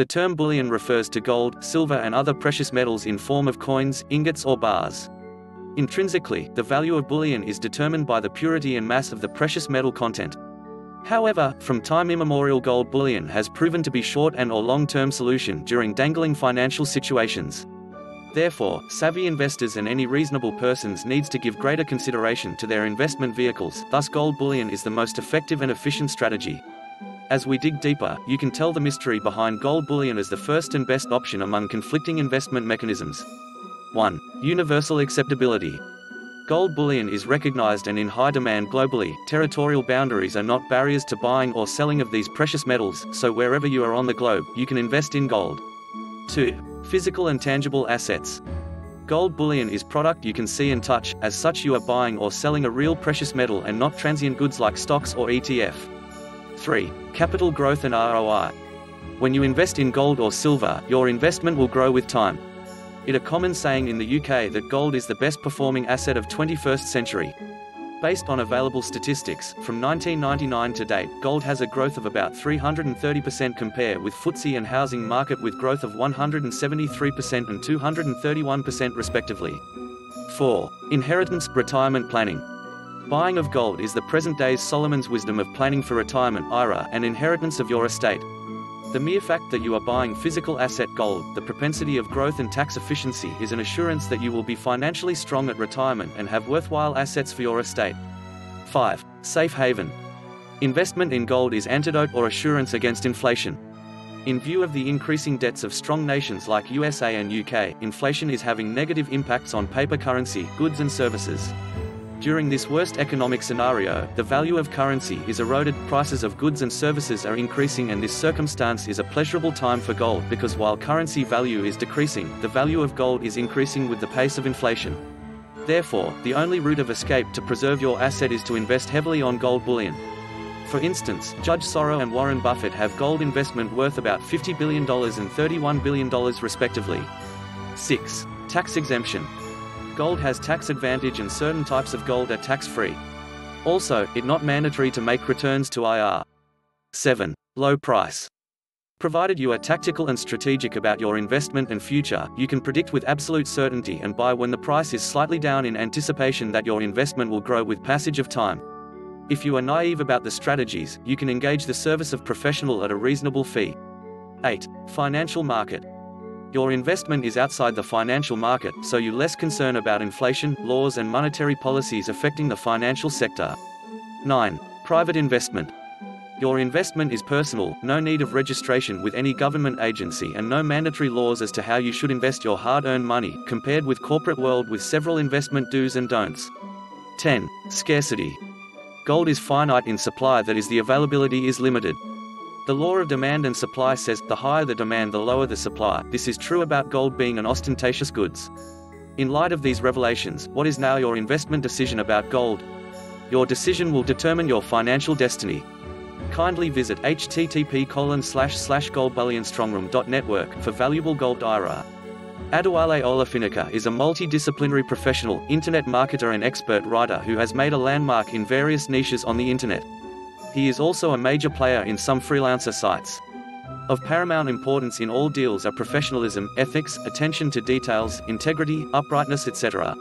The term bullion refers to gold, silver and other precious metals in form of coins, ingots or bars. Intrinsically, the value of bullion is determined by the purity and mass of the precious metal content. However, from time immemorial gold bullion has proven to be short and or long-term solution during dangling financial situations. Therefore, savvy investors and any reasonable persons needs to give greater consideration to their investment vehicles, thus gold bullion is the most effective and efficient strategy. As we dig deeper, you can tell the mystery behind gold bullion as the first and best option among conflicting investment mechanisms. 1. Universal acceptability. Gold bullion is recognized and in high demand globally. Territorial boundaries are not barriers to buying or selling of these precious metals, so wherever you are on the globe, you can invest in gold. 2. Physical and tangible assets. Gold bullion is product you can see and touch, as such you are buying or selling a real precious metal and not transient goods like stocks or ETF. 3. Capital growth and ROI. When you invest in gold or silver, your investment will grow with time. It a common saying in the UK that gold is the best performing asset of 21st century. Based on available statistics, from 1999 to date, gold has a growth of about 330% compare with FTSE and housing market with growth of 173% and 231% respectively. 4. Inheritance retirement planning. Buying of gold is the present day's Solomon's wisdom of planning for retirement IRA and inheritance of your estate. The mere fact that you are buying physical asset gold, the propensity of growth and tax efficiency is an assurance that you will be financially strong at retirement and have worthwhile assets for your estate. 5. Safe haven. Investment in gold is antidote or assurance against inflation. In view of the increasing debts of strong nations like USA and UK, inflation is having negative impacts on paper currency, goods and services. During this worst economic scenario, the value of currency is eroded, prices of goods and services are increasing and this circumstance is a pleasurable time for gold because while currency value is decreasing, the value of gold is increasing with the pace of inflation. Therefore, the only route of escape to preserve your asset is to invest heavily on gold bullion. For instance, George Soros and Warren Buffett have gold investment worth about $50 billion and $31 billion respectively. 6. Tax exemption gold has tax advantage and certain types of gold are tax-free. Also, it not mandatory to make returns to IR. 7. Low price. Provided you are tactical and strategic about your investment and future, you can predict with absolute certainty and buy when the price is slightly down in anticipation that your investment will grow with passage of time. If you are naive about the strategies, you can engage the service of professional at a reasonable fee. 8. Financial market. Your investment is outside the financial market, so you less concern about inflation, laws and monetary policies affecting the financial sector. 9. Private investment. Your investment is personal, no need of registration with any government agency and no mandatory laws as to how you should invest your hard-earned money, compared with corporate world with several investment do's and don'ts. 10. Scarcity. Gold is finite in supply that is the availability is limited. The law of demand and supply says, the higher the demand the lower the supply. This is true about gold being an ostentatious goods. In light of these revelations, what is now your investment decision about gold? Your decision will determine your financial destiny. Kindly visit http colon slash slash goldbullionstrongroom.network for valuable gold IRA. Adewale Olafinaka is a multidisciplinary professional, internet marketer and expert writer who has made a landmark in various niches on the internet. He is also a major player in some freelancer sites. Of paramount importance in all deals are professionalism, ethics, attention to details, integrity, uprightness etc.